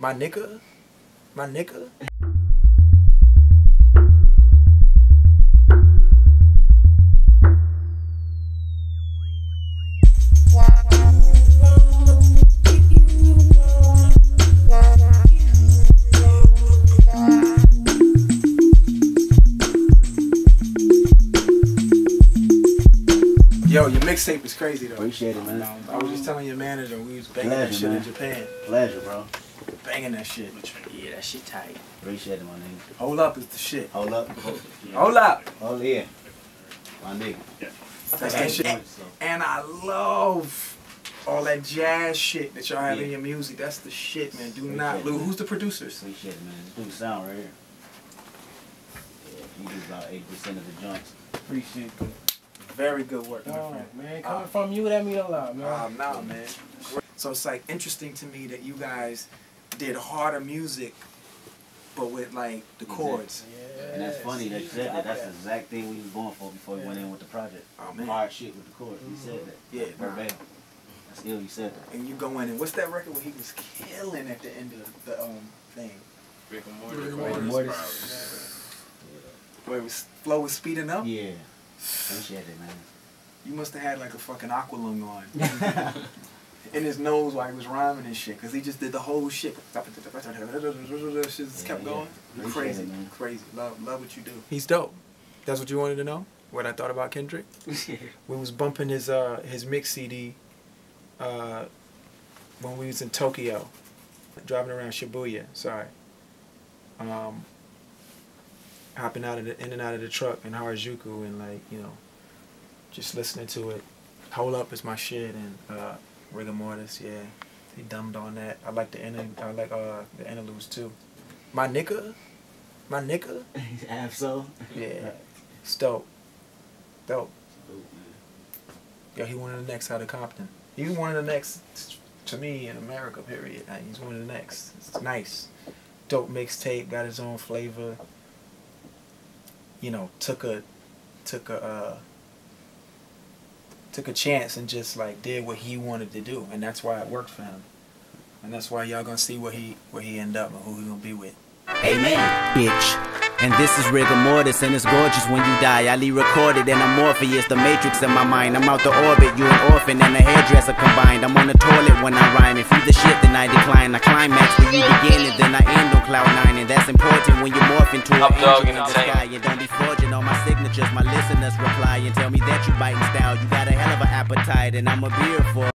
My nigga? My nigga? Yo, your mixtape is crazy though. Appreciate it, man. I was just telling your manager we was banging that Pleasure, shit in. Japan. Pleasure, bro. Banging that shit. Yeah, that shit tight. Appreciate it, my nigga. Hold up is the shit. Hold up. Hold up. Hold yeah. My nigga. That's that shit. And I love all that jazz shit that y'all have in your music. That's the shit, man. Do Appreciate not lose. man. Who's the producers? Appreciate it, man. Do the sound right here. Yeah, he do about 80% of the joints. Appreciate it. Very good work, my No, friend. man, coming Uh, from you, that mean a lot, man. Um, nah, man. So it's like interesting to me that you guys did harder music, but with like the chords. yeah. And that's funny that you said that. That's the exact thing we was going for before we went in with the project. Oh man. Hard shit with the chords. He said that. Yeah, nah. Verbatim. That's ill you said that. And you go in and what's that record where he was killing at the end of the um thing? Rick and Rick and Morty. Morty. Mortis. Where it was flow was speeding up? Yeah. Appreciate it, man. You must have had like a fucking aqua lung on. in his nose while he was rhyming and shit, cause he just did the whole shit. Shit just kept Yeah, going. yeah. Appreciate Crazy, it, crazy. Love, love what you do. He's dope. That's what you wanted to know. What I thought about Kendrick. we was bumping his uh his mix CD uh when we was in Tokyo, driving around Shibuya. Sorry. Um. Hopping out of the in and out of the truck in Harajuku and like you know, just listening to it. Hold up is my shit and uh, rigor mortis. Yeah, he dumbed on that. I like the inter- I like uh the interludes too. My nigga, my nigga. Ab-Soul. Yeah, it's dope. Dope. Yeah, he one of the next out of Compton. He's one of the next to me in America. Period. He's one of the next. It's nice. Dope mixtape. Got his own flavor. You know, took a took a uh, took a chance and just like did what he wanted to do, and that's why it worked for him. And that's why y'all gonna see where he where he end up and who he gonna be with. Amen, bitch. And this is rigor mortis, and it's gorgeous when you die. I leave recorded, and I'm Morpheus, the matrix in my mind. I'm out the orbit, you an orphan and a hairdresser combined. I'm on the toilet when I rhyme. If you the shit, then I decline. I climax where you begin, and then I end on cloud nine. And that's important when you morph into an angel in the sky. And don't be forging all my signatures. My listeners reply and tell me that you biting style. You got a hell of an appetite, and I'm a beer for.